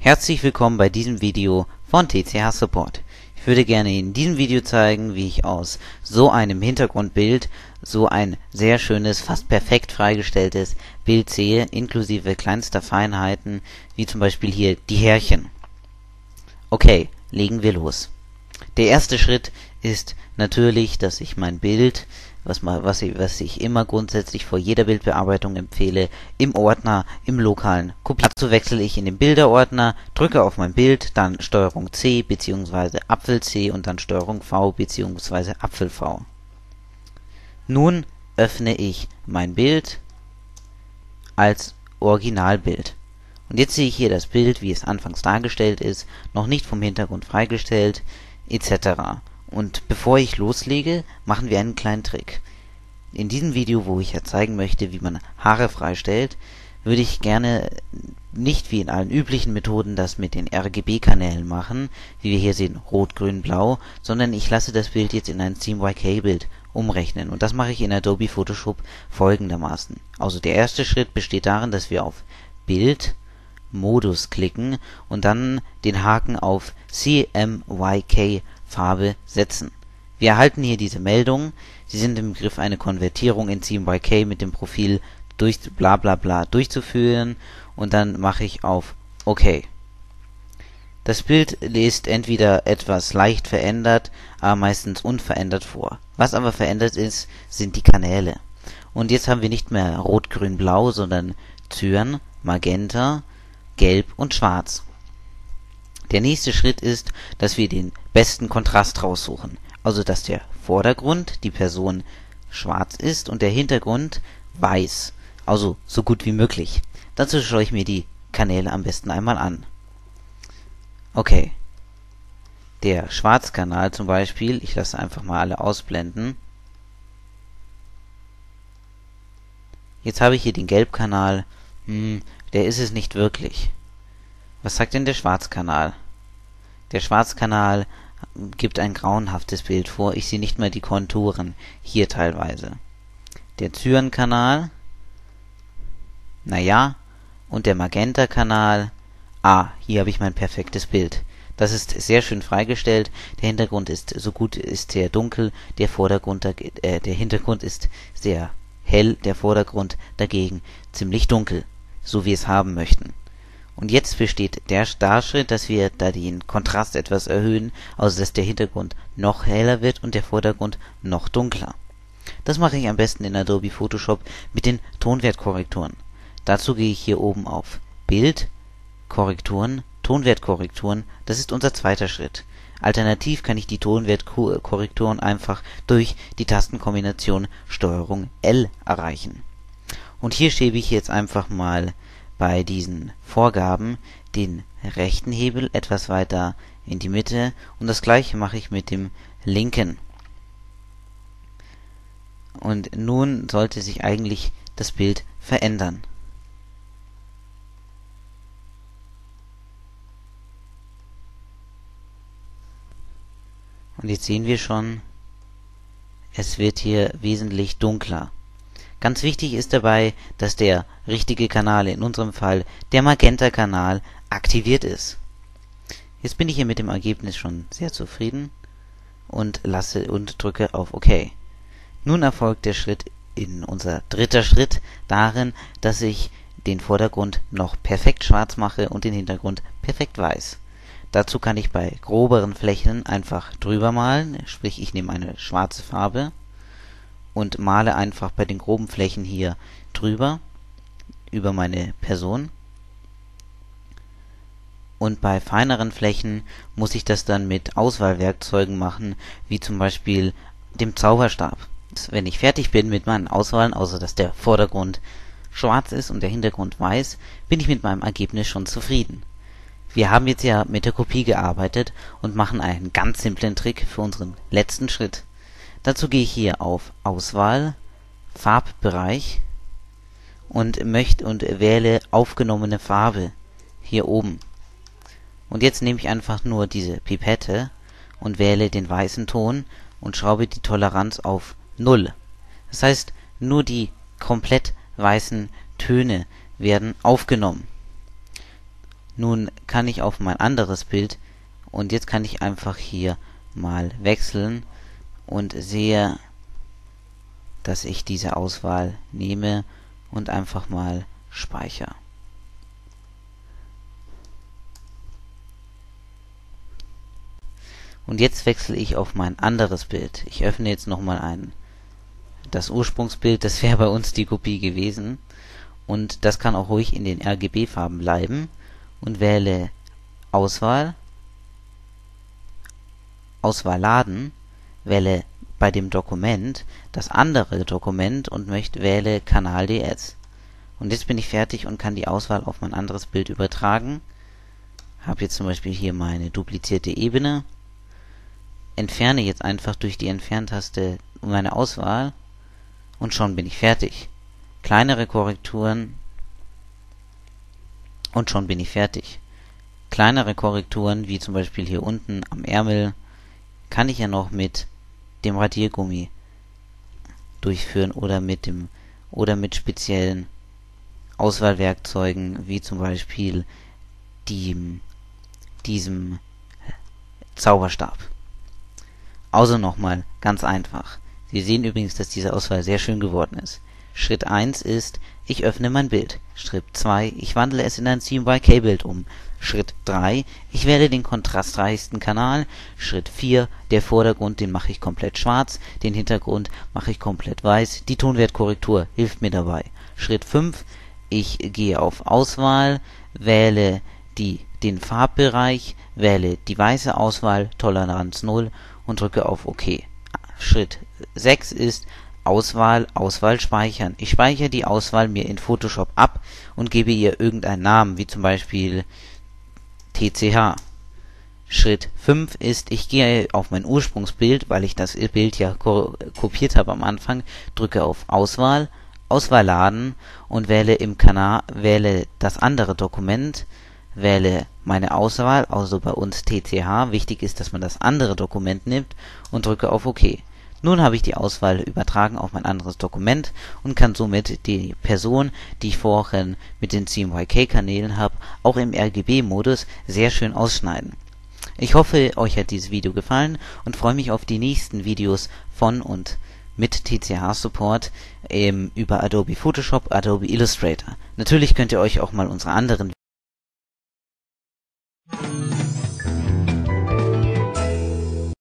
Herzlich willkommen bei diesem Video von TCH Support. Ich würde gerne in diesem Video zeigen, wie ich aus so einem Hintergrundbild so ein sehr schönes, fast perfekt freigestelltes Bild sehe, inklusive kleinster Feinheiten, wie zum Beispiel hier die Härchen. Okay, legen wir los. Der erste Schritt ist natürlich, dass ich mein Bild was, mal, was, ich, was ich immer grundsätzlich vor jeder Bildbearbeitung empfehle, im Ordner, im lokalen kopieren. Dazu wechsle ich in den Bilderordner, drücke auf mein Bild, dann STRG C bzw. Apfel C und dann STRG V bzw. Apfel V. Nun öffne ich mein Bild als Originalbild. Und jetzt sehe ich hier das Bild, wie es anfangs dargestellt ist, noch nicht vom Hintergrund freigestellt, etc. Und bevor ich loslege, machen wir einen kleinen Trick. In diesem Video, wo ich ja zeigen möchte, wie man Haare freistellt, würde ich gerne nicht wie in allen üblichen Methoden das mit den RGB-Kanälen machen, wie wir hier sehen, rot, grün, blau, sondern ich lasse das Bild jetzt in ein CMYK-Bild umrechnen. Und das mache ich in Adobe Photoshop folgendermaßen. Also der erste Schritt besteht darin, dass wir auf Bild, Modus klicken und dann den Haken auf CMYK Farbe setzen. Wir erhalten hier diese Meldung, Sie sind im Begriff eine Konvertierung in CMYK mit dem Profil durch bla bla bla durchzuführen und dann mache ich auf OK. Das Bild ist entweder etwas leicht verändert, aber meistens unverändert vor. Was aber verändert ist, sind die Kanäle. Und jetzt haben wir nicht mehr Rot, Grün, Blau, sondern Cyan, Magenta, Gelb und Schwarz. Der nächste Schritt ist, dass wir den besten Kontrast raussuchen. Also dass der Vordergrund, die Person, schwarz ist und der Hintergrund weiß. Also so gut wie möglich. Dazu schaue ich mir die Kanäle am besten einmal an. Okay. Der Schwarzkanal zum Beispiel, ich lasse einfach mal alle ausblenden. Jetzt habe ich hier den Gelbkanal. Hm, der ist es nicht wirklich. Was sagt denn der Schwarzkanal? Der Schwarzkanal gibt ein grauenhaftes Bild vor. Ich sehe nicht mal die Konturen. Hier teilweise. Der Cyan-Kanal. Naja. Und der Magenta-Kanal. Ah, hier habe ich mein perfektes Bild. Das ist sehr schön freigestellt. Der Hintergrund ist so gut, ist sehr dunkel. Der Vordergrund, äh, der Hintergrund ist sehr hell. Der Vordergrund dagegen ziemlich dunkel. So wie es haben möchten. Und jetzt besteht der Starschritt, dass wir da den Kontrast etwas erhöhen, also dass der Hintergrund noch heller wird und der Vordergrund noch dunkler. Das mache ich am besten in Adobe Photoshop mit den Tonwertkorrekturen. Dazu gehe ich hier oben auf Bild, Korrekturen, Tonwertkorrekturen, das ist unser zweiter Schritt. Alternativ kann ich die Tonwertkorrekturen einfach durch die Tastenkombination STRG L erreichen. Und hier schiebe ich jetzt einfach mal bei diesen Vorgaben den rechten Hebel etwas weiter in die Mitte und das gleiche mache ich mit dem linken. Und nun sollte sich eigentlich das Bild verändern. Und jetzt sehen wir schon, es wird hier wesentlich dunkler. Ganz wichtig ist dabei, dass der richtige Kanal, in unserem Fall der Magenta-Kanal, aktiviert ist. Jetzt bin ich hier mit dem Ergebnis schon sehr zufrieden und lasse und drücke auf OK. Nun erfolgt der Schritt in unser dritter Schritt darin, dass ich den Vordergrund noch perfekt schwarz mache und den Hintergrund perfekt weiß. Dazu kann ich bei groberen Flächen einfach drüber malen, sprich ich nehme eine schwarze Farbe und male einfach bei den groben Flächen hier drüber über meine Person. Und bei feineren Flächen muss ich das dann mit Auswahlwerkzeugen machen, wie zum Beispiel dem Zauberstab. Wenn ich fertig bin mit meinen Auswahlen, außer dass der Vordergrund schwarz ist und der Hintergrund weiß, bin ich mit meinem Ergebnis schon zufrieden. Wir haben jetzt ja mit der Kopie gearbeitet und machen einen ganz simplen Trick für unseren letzten Schritt. Dazu gehe ich hier auf Auswahl, Farbbereich und möchte und wähle aufgenommene Farbe hier oben. Und jetzt nehme ich einfach nur diese Pipette und wähle den weißen Ton und schraube die Toleranz auf 0. Das heißt, nur die komplett weißen Töne werden aufgenommen. Nun kann ich auf mein anderes Bild und jetzt kann ich einfach hier mal wechseln und sehe, dass ich diese Auswahl nehme und einfach mal speichere. Und jetzt wechsle ich auf mein anderes Bild. Ich öffne jetzt nochmal ein das Ursprungsbild, das wäre bei uns die Kopie gewesen. Und das kann auch ruhig in den RGB-Farben bleiben. Und wähle Auswahl, Auswahl laden, wähle bei dem Dokument das andere Dokument und möchte wähle Kanal DS. Und jetzt bin ich fertig und kann die Auswahl auf mein anderes Bild übertragen. Habe jetzt zum Beispiel hier meine duplizierte Ebene. Entferne jetzt einfach durch die Entferntaste meine Auswahl und schon bin ich fertig. Kleinere Korrekturen und schon bin ich fertig. Kleinere Korrekturen, wie zum Beispiel hier unten am Ärmel, kann ich ja noch mit dem Radiergummi durchführen oder mit dem oder mit speziellen Auswahlwerkzeugen wie zum Beispiel die, diesem Zauberstab. Also nochmal ganz einfach. Sie sehen übrigens, dass diese Auswahl sehr schön geworden ist. Schritt 1 ist, ich öffne mein Bild. Schritt 2, ich wandle es in ein CMYK-Bild um. Schritt 3, ich wähle den kontrastreichsten Kanal. Schritt 4, der Vordergrund, den mache ich komplett schwarz, den Hintergrund mache ich komplett weiß. Die Tonwertkorrektur hilft mir dabei. Schritt 5, ich gehe auf Auswahl, wähle die, den Farbbereich, wähle die weiße Auswahl, Toleranz 0 und drücke auf OK. Schritt 6 ist Auswahl, Auswahl speichern. Ich speichere die Auswahl mir in Photoshop ab und gebe ihr irgendeinen Namen, wie zum Beispiel TCH. Schritt 5 ist, ich gehe auf mein Ursprungsbild, weil ich das Bild ja ko kopiert habe am Anfang, drücke auf Auswahl, Auswahl laden und wähle im Kanal, wähle das andere Dokument, wähle meine Auswahl, also bei uns TCH, wichtig ist, dass man das andere Dokument nimmt und drücke auf OK. Nun habe ich die Auswahl übertragen auf mein anderes Dokument und kann somit die Person, die ich vorhin mit den CMYK-Kanälen habe, auch im RGB-Modus sehr schön ausschneiden. Ich hoffe, euch hat dieses Video gefallen und freue mich auf die nächsten Videos von und mit TCH Support ähm, über Adobe Photoshop, Adobe Illustrator. Natürlich könnt ihr euch auch mal unsere anderen